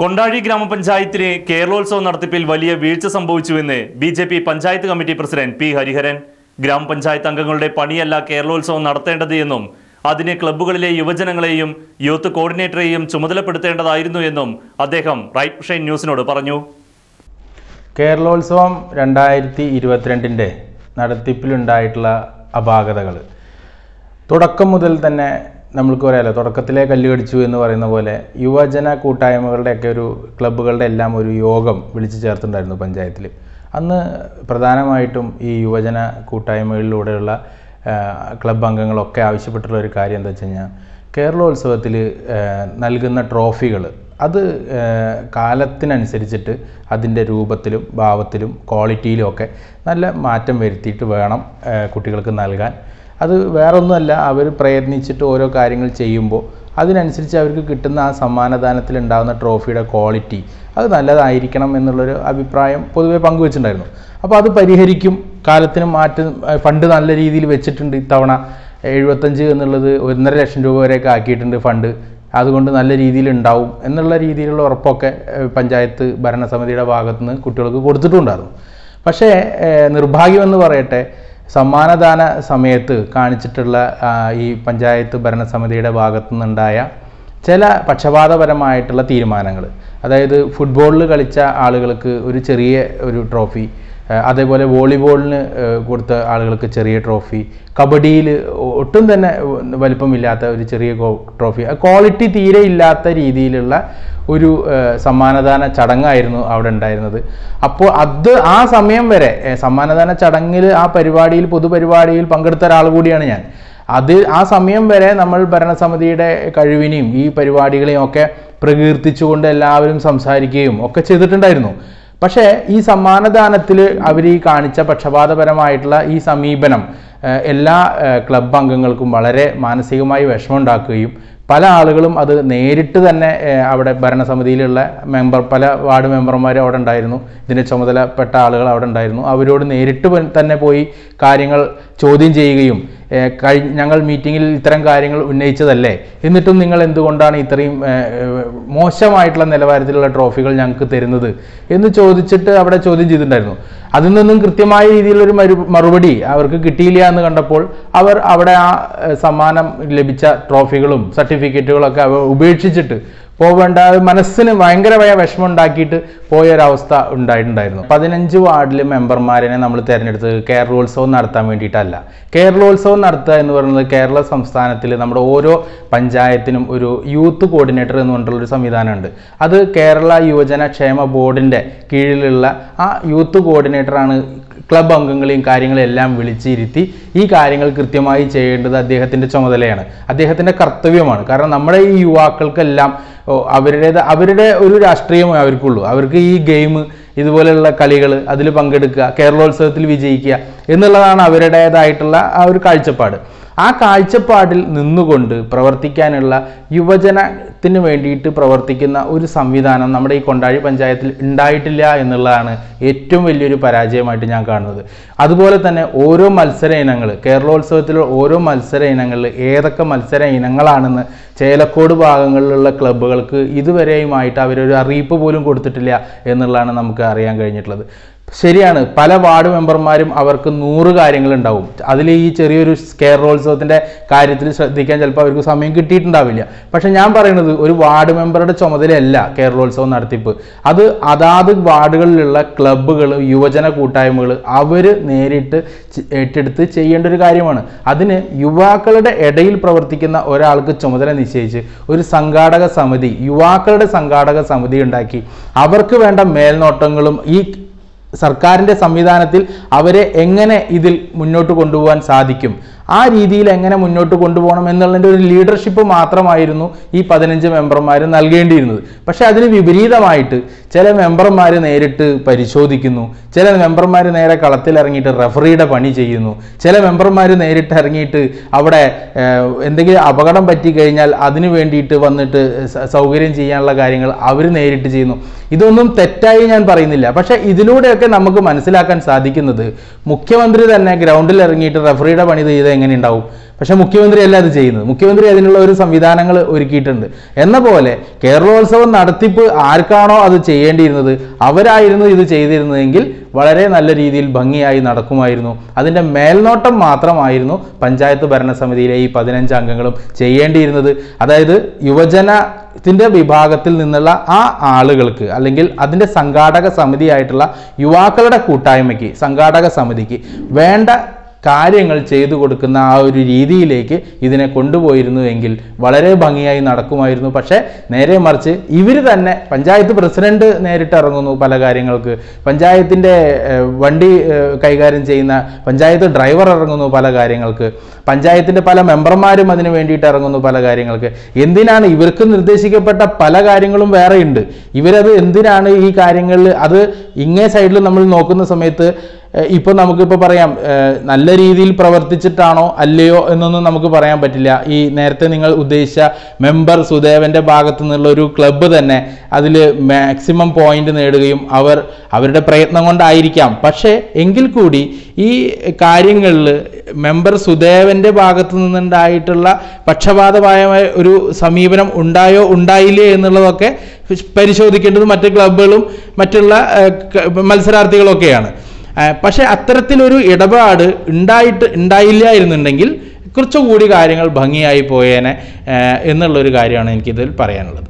കൊണ്ടാഴി ഗ്രാമപഞ്ചായത്തിലെ കേരളോത്സവ നടത്തിപ്പിൽ വലിയ വീഴ്ച സംഭവിച്ചുവെന്ന് B J P panchayat committee president P Hariharan. ഗ്രാമപഞ്ചായത്ത് അംഗങ്ങളുടെ പണിയല്ല കേരളോത്സവം നടത്തേണ്ടത് എന്നും അതിന് ക്ലബ്ബുകളിലെ യുവജനങ്ങളെയും യൂത്ത് കോർഡിനേറ്ററെയും ചുമതലപ്പെടുത്തേണ്ടതായിരുന്നു എന്നും അദ്ദേഹം റൈറ്റ് ഷൈൻ ന്യൂസിനോട് പറഞ്ഞു. കേരളോത്സവം രണ്ടായിരത്തി ഇരുപത്തിരണ്ടിന്റെ നടത്തിപ്പിലുണ്ടായിട്ടുള്ള അപാകതകൾ. തുടക്കം മുതൽ തന്നെ നമ്മൾക്ക് പറയാമല്ലോ തുടക്കത്തിലെ കല്ല് കടിച്ചു എന്ന് പറയുന്ന പോലെ യുവജന കൂട്ടായ്മകളുടെയൊക്കെ ഒരു ക്ലബ്ബുകളുടെ എല്ലാം ഒരു യോഗം വിളിച്ചു ചേർത്തുണ്ടായിരുന്നു പഞ്ചായത്തിൽ. അന്ന് പ്രധാനമായിട്ടും ഈ യുവജന കൂട്ടായ്മകളിലൂടെയുള്ള ക്ലബ് അംഗങ്ങളൊക്കെ ആവശ്യപ്പെട്ടുള്ള ഒരു കാര്യം എന്താ വെച്ച് കഴിഞ്ഞാൽ കേരളോത്സവത്തിൽ നൽകുന്ന ട്രോഫികൾ അത് കാലത്തിനനുസരിച്ചിട്ട് അതിന്റെ രൂപത്തിലും ഭാവത്തിലും ക്വാളിറ്റിയിലും ഒക്കെ നല്ല മാറ്റം വരുത്തിയിട്ട് വേണം കുട്ടികൾക്ക് നൽകാൻ. അത് വേറൊന്നുമല്ല അവർ പ്രയത്നിച്ചിട്ട് ഓരോ കാര്യങ്ങൾ ചെയ്യുമ്പോൾ അതിനനുസരിച്ച് അവർക്ക് കിട്ടുന്ന ആ സമ്മാനദാനത്തിൽ ഉണ്ടാകുന്ന ട്രോഫിയുടെ ക്വാളിറ്റി അത് നല്ലതായിരിക്കണം എന്നുള്ളൊരു അഭിപ്രായം പൊതുവേ പങ്കുവെച്ചിട്ടുണ്ടായിരുന്നു. അപ്പോൾ അത് പരിഹരിക്കും. കാലത്തിന് മാറ്റം ഫണ്ട് നല്ല രീതിയിൽ വെച്ചിട്ടുണ്ട് ഇത്തവണ. എഴുപത്തഞ്ച് എന്നുള്ളത് ഒന്നര ലക്ഷം രൂപ വരെയൊക്കെ ആക്കിയിട്ടുണ്ട് ഫണ്ട്. അതുകൊണ്ട് നല്ല രീതിയിൽ ഉണ്ടാവും എന്നുള്ള രീതിയിലുള്ള ഉറപ്പൊക്കെ പഞ്ചായത്ത് ഭരണസമിതിയുടെ ഭാഗത്തുനിന്ന് കുട്ടികൾക്ക് കൊടുത്തിട്ടുണ്ടായിരുന്നു. പക്ഷേ നിർഭാഗ്യമെന്ന് പറയട്ടെ സമ്മാനദാന സമയത്ത് കാണിച്ചിട്ടുള്ള ഈ പഞ്ചായത്ത് ഭരണസമിതിയുടെ ഭാഗത്തു നിന്നുണ്ടായ ചില പക്ഷപാതപരമായിട്ടുള്ള തീരുമാനങ്ങൾ. അതായത് ഫുട്ബോളിൽ കളിച്ച ആളുകൾക്ക് ഒരു ചെറിയ ഒരു ട്രോഫി അതേപോലെ വോളിബോളിന് കൊടുത്ത ആളുകൾക്ക് ചെറിയ ട്രോഫി കബഡിയിൽ ഒട്ടും തന്നെ വലിപ്പമില്ലാത്ത ഒരു ചെറിയ ട്രോഫി ക്വാളിറ്റി തീരെ ഇല്ലാത്ത രീതിയിലുള്ള ഒരു സമ്മാനദാന ചടങ്ങായിരുന്നു അവിടെ ഉണ്ടായിരുന്നത്. അപ്പോൾ അത് ആ സമയം വരെ സമ്മാനദാന ചടങ്ങിൽ ആ പരിപാടിയിൽ പൊതുപരിപാടിയിൽ പങ്കെടുത്ത ഒരാൾ കൂടിയാണ് ഞാൻ. അത് ആ സമയം വരെ നമ്മൾ ഭരണസമിതിയുടെ കഴിവിനെയും ഈ പരിപാടികളെയും ഒക്കെ പ്രകീർത്തിച്ചുകൊണ്ട് എല്ലാവരും സംസാരിക്കുകയും ഒക്കെ ചെയ്തിട്ടുണ്ടായിരുന്നു. പക്ഷേ ഈ സമ്മാനദാനത്തിൽ അവർ ഈ കാണിച്ച പക്ഷപാതപരമായിട്ടുള്ള ഈ സമീപനം എല്ലാ ക്ലബ് അംഗങ്ങൾക്കും വളരെ മാനസികമായി വിഷമമുണ്ടാക്കുകയും പല ആളുകളും അത് നേരിട്ട് തന്നെ അവിടെ ഭരണസമിതിയിലുള്ള മെമ്പർ പല വാർഡ് മെമ്പർമാർ അവിടെ ഉണ്ടായിരുന്നു. ഇതിന്റെ ചുമതലപ്പെട്ട ആളുകൾ അവിടെ ഉണ്ടായിരുന്നു. അവരോട് നേരിട്ട് തന്നെ പോയി കാര്യങ്ങൾ ചോദ്യം ചെയ്യുകയും കഴിഞ്ഞ കഴി ഞങ്ങൾ മീറ്റിങ്ങിൽ ഇത്തരം കാര്യങ്ങൾ ഉന്നയിച്ചതല്ലേ? എന്നിട്ടും നിങ്ങൾ എന്തുകൊണ്ടാണ് ഇത്രയും മോശമായിട്ടുള്ള നിലവാരത്തിലുള്ള ട്രോഫികൾ ഞങ്ങൾക്ക് തരുന്നത്? എന്ന് ചോദിച്ചിട്ട് അവിടെ ചോദ്യം ചെയ്തിട്ടുണ്ടായിരുന്നു. അതിൽ നിന്നും കൃത്യമായ രീതിയിലൊരു മരു മറുപടി അവർക്ക് കിട്ടിയില്ല എന്ന് കണ്ടപ്പോൾ അവർ അവിടെ ആ സമ്മാനം ലഭിച്ച ട്രോഫികളും സർട്ടിഫിക്കറ്റുകളൊക്കെ അവ ഉപേക്ഷിച്ചിട്ട് പോവേണ്ട. മനസ്സിന് ഭയങ്കരമായ വിഷമം ഉണ്ടാക്കിയിട്ട് പോയ ഒരവസ്ഥ ഉണ്ടായിട്ടുണ്ടായിരുന്നു. പതിനഞ്ച് വാർഡിലെ മെമ്പർമാരെ നമ്മൾ തിരഞ്ഞെടുത്തത് കേരളോത്സവം നടത്താൻ വേണ്ടിയിട്ടല്ല. കേരളോത്സവം നടത്തുക എന്ന് പറയുന്നത് കേരള സംസ്ഥാനത്തിൽ നമ്മുടെ ഓരോ പഞ്ചായത്തിനും ഒരു യൂത്ത് കോർഡിനേറ്റർ എന്ന് പറഞ്ഞിട്ടുള്ള ഒരു സംവിധാനമുണ്ട്. അത് കേരള യുവജന ക്ഷേമ ബോർഡിന്റെ കീഴിലുള്ള ആ യൂത്ത് കോർഡിനേറ്ററാണ് ക്ലബ് അംഗങ്ങളെയും കാര്യങ്ങളെല്ലാം വിളിച്ചിരുത്തി ഈ കാര്യങ്ങൾ കൃത്യമായി ചെയ്യേണ്ടത് അദ്ദേഹത്തിന്റെ ചുമതലയാണ്. അദ്ദേഹത്തിന്റെ കർത്തവ്യമാണ്. കാരണം നമ്മുടെ ഈ യുവാക്കൾക്കെല്ലാം അവരുടേത് അവരുടെ ഒരു രാഷ്ട്രീയമേ അവർക്കുള്ളൂ. അവർക്ക് ഈ ഗെയിം ഇതുപോലെയുള്ള കളികൾ അതിൽ പങ്കെടുക്കുക കേരളോത്സവത്തിൽ വിജയിക്കുക എന്നുള്ളതാണ് അവരുടേതായിട്ടുള്ള ആ ഒരു കാഴ്ചപ്പാട്. ആ കാഴ്ചപ്പാടിൽ നിന്നുകൊണ്ട് പ്രവർത്തിക്കാനുള്ള യുവജനത്തിന് വേണ്ടിയിട്ട് പ്രവർത്തിക്കുന്ന ഒരു സംവിധാനം നമ്മുടെ ഈ കൊണ്ടാഴി പഞ്ചായത്തിൽ ഉണ്ടായിട്ടില്ല എന്നുള്ളതാണ് ഏറ്റവും വലിയൊരു പരാജയമായിട്ട് ഞാൻ കാണുന്നത്. അതുപോലെ തന്നെ ഓരോ മത്സര ഇനങ്ങൾ കേരളോത്സവത്തിലെ ഓരോ മത്സര ഇനങ്ങളിൽ ഏതൊക്കെ മത്സര ഇനങ്ങളാണെന്ന് ചേലക്കോട് ഭാഗങ്ങളിലുള്ള ക്ലബ്ബുകൾക്ക് ഇതുവരെയുമായിട്ട് അവരൊരു അറിയിപ്പ് പോലും കൊടുത്തിട്ടില്ല എന്നുള്ളതാണ് നമുക്ക് അറിയാൻ കഴിഞ്ഞിട്ടുള്ളത്. ശരിയാണ്. പല വാർഡ് മെമ്പർമാരും അവർക്ക് നൂറ് കാര്യങ്ങളുണ്ടാവും. അതിൽ ഈ ചെറിയൊരു കേരളോത്സവത്തിന്റെ കാര്യത്തിൽ ശ്രദ്ധിക്കാൻ ചിലപ്പോൾ അവർക്ക് സമയം കിട്ടിയിട്ടുണ്ടാവില്ല. പക്ഷേ ഞാൻ പറയുന്നത് ഒരു വാർഡ് മെമ്പറുടെ ചുമതലയല്ല കേരളോത്സവം നടത്തിപ്പ്. അത് അതാത് വാർഡുകളിലുള്ള ക്ലബ്ബുകൾ യുവജന കൂട്ടായ്മകൾ അവർ നേരിട്ട് ഏറ്റെടുത്ത് ചെയ്യേണ്ട ഒരു കാര്യമാണ്. അതിന് യുവാക്കളുടെ ഇടയിൽ പ്രവർത്തിക്കുന്ന ഒരാൾക്ക് ചുമതല നിശ്ചയിച്ച് ഒരു സംഘാടക സമിതി യുവാക്കളുടെ സംഘാടക സമിതി ഉണ്ടാക്കി. അവർക്ക് വേണ്ട മേൽനോട്ടങ്ങളും ഈ സർക്കാരിന്റെ സംവിധാനത്തിൽ അവരെ എങ്ങനെ ഇതിൽ മുന്നോട്ട് കൊണ്ടുപോകാൻ സാധിക്കും? ആ രീതിയിൽ എങ്ങനെ മുന്നോട്ട് കൊണ്ടുപോകണം എന്നുള്ളതിന്റെ ഒരു ലീഡർഷിപ്പ് മാത്രമായിരുന്നു ഈ പതിനഞ്ച് മെമ്പർമാർ നൽകേണ്ടിയിരുന്നത്. പക്ഷെ അതിന് വിപരീതമായിട്ട് ചില മെമ്പർമാർ നേരിട്ട് പരിശോധിക്കുന്നു. ചില മെമ്പർമാർ നേരെ കളത്തിലിറങ്ങിയിട്ട് റഫറിയുടെ പണി ചെയ്യുന്നു. ചില മെമ്പർമാർ നേരിട്ട് ഇറങ്ങിയിട്ട് അവിടെ എന്തെങ്കിലും അപകടം പറ്റി കഴിഞ്ഞാൽ അതിന് വേണ്ടിയിട്ട് വന്നിട്ട് സൗകര്യം ചെയ്യാനുള്ള കാര്യങ്ങൾ അവർ നേരിട്ട് ചെയ്യുന്നു. ഇതൊന്നും തെറ്റായി ഞാൻ പറയുന്നില്ല. പക്ഷെ ഇതിലൂടെയൊക്കെ നമുക്ക് മനസ്സിലാക്കാൻ സാധിക്കുന്നത് മുഖ്യമന്ത്രി തന്നെ ഗ്രൗണ്ടിൽ ഇറങ്ങിയിട്ട് റഫറിയുടെ പണി ചെയ്ത് എങ്ങനെ ഉണ്ടാവും പക്ഷെ മുഖ്യമന്ത്രി അല്ല അത് ചെയ്യുന്നത്. മുഖ്യമന്ത്രി അതിനുള്ള ഒരു സംവിധാനങ്ങൾ ഒരുക്കിയിട്ടുണ്ട്. എന്ന പോലെ കേരളോത്സവം നടത്തിപ്പ് ആർക്കാണോ അത് ചെയ്യേണ്ടിയിരുന്നത്? അവരായിരുന്നു ഇത് ചെയ്തിരുന്നതെങ്കിൽ വളരെ നല്ല രീതിയിൽ ഭംഗിയായി നടക്കുമായിരുന്നു. അതിന്റെ മേൽനോട്ടം മാത്രമായിരുന്നു പഞ്ചായത്ത് ഭരണസമിതിയിലെ ഈ പതിനഞ്ച് അംഗങ്ങളും ചെയ്യേണ്ടിയിരുന്നത്. അതായത് യുവജന ത്തിന്റെ വിഭാഗത്തിൽ നിന്നുള്ള ആ ആളുകൾക്ക് അല്ലെങ്കിൽ അതിന്റെ സംഘാടക സമിതിയായിട്ടുള്ള യുവാക്കളുടെ കൂട്ടായ്മയ്ക്ക് സംഘാടക സമിതിക്ക് വേണ്ട കാര്യങ്ങൾ ചെയ്തു കൊടുക്കുന്ന ആ ഒരു രീതിയിലേക്ക് ഇതിനെ കൊണ്ടുപോയിരുന്നു എങ്കിൽ വളരെ ഭംഗിയായി നടക്കുമായിരുന്നു. പക്ഷേ നേരെ മറിച്ച് ഇവർ തന്നെ പഞ്ചായത്ത് പ്രസിഡന്റ് നേരിട്ട് ഇറങ്ങുന്നു പല കാര്യങ്ങൾക്ക്. പഞ്ചായത്തിന്റെ വണ്ടി കൈകാര്യം ചെയ്യുന്ന പഞ്ചായത്ത് ഡ്രൈവർ ഇറങ്ങുന്നു പല കാര്യങ്ങൾക്ക്. പഞ്ചായത്തിന്റെ പല മെമ്പർമാരും അതിന് വേണ്ടിയിട്ട് ഇറങ്ങുന്നു പല കാര്യങ്ങൾക്ക്. എന്തിനാണ് ഇവർക്ക് നിർദ്ദേശിക്കപ്പെട്ട പല കാര്യങ്ങളും വേറെയുണ്ട്? ഇവരത് എന്തിനാണ് ഈ കാര്യങ്ങളിൽ അത് ഇങ്ങേ സൈഡിൽ നമ്മൾ നോക്കുന്ന സമയത്ത് ഏഹ് ഇപ്പൊ നമുക്കിപ്പോൾ പറയാം നല്ല രീതിയിൽ പ്രവർത്തിച്ചിട്ടാണോ അല്ലയോ എന്നൊന്നും നമുക്ക് പറയാൻ പറ്റില്ല. ഈ നേരത്തെ നിങ്ങൾ ഉദ്ദേശിച്ച മെമ്പർ സുദേവന്റെ ഭാഗത്തു നിന്നുള്ള ഒരു ക്ലബ്ബ് തന്നെ അതിൽ മാക്സിമം പോയിന്റ് നേടുകയും അവർ അവരുടെ പ്രയത്നം കൊണ്ടായിരിക്കാം. പക്ഷേ എങ്കിൽ കൂടി ഈ കാര്യങ്ങളിൽ മെമ്പർ സുദേവന്റെ ഭാഗത്തു നിന്നുണ്ടായിട്ടുള്ള പക്ഷപാതമായ ഒരു സമീപനം ഉണ്ടായോ ഉണ്ടായില്ലേ എന്നുള്ളതൊക്കെ പരിശോധിക്കേണ്ടത് മറ്റ് ക്ലബ്ബുകളും മറ്റുള്ള മത്സരാർത്ഥികളൊക്കെയാണ്. പക്ഷേ അത്തരത്തിലൊരു ഇടപാട് ഉണ്ടായിട്ട് ഉണ്ടായില്ല എന്നുണ്ടെങ്കിൽ കുറച്ചുകൂടി കാര്യങ്ങൾ ഭംഗിയായി പോയേനെ എന്നുള്ളൊരു കാര്യമാണ് എനിക്കിതിൽ പറയാനുള്ളത്.